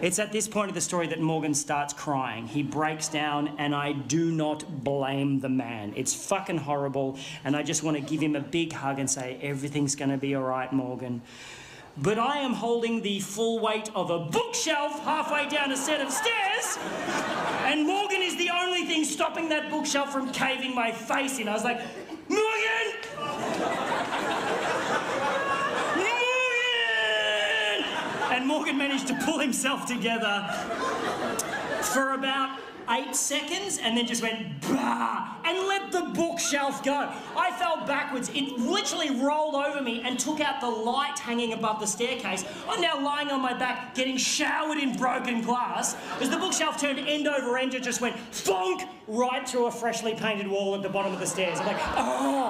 It's at this point of the story that Morgan starts crying. He breaks down, and I do not blame the man. It's fucking horrible, and I just want to give him a big hug and say, Everything's going to be all right, Morgan. But I am holding the full weight of a bookshelf halfway down a set of stairs, and Morgan is the only thing stopping that bookshelf from caving my face in. I was like, Morgan! And Morgan managed to pull himself together for about eight seconds and then just went bah and let the bookshelf go. I fell backwards. It literally rolled over me and took out the light hanging above the staircase. I'm now lying on my back getting showered in broken glass as the bookshelf turned end over end and just went thunk right through a freshly painted wall at the bottom of the stairs. I'm like, oh.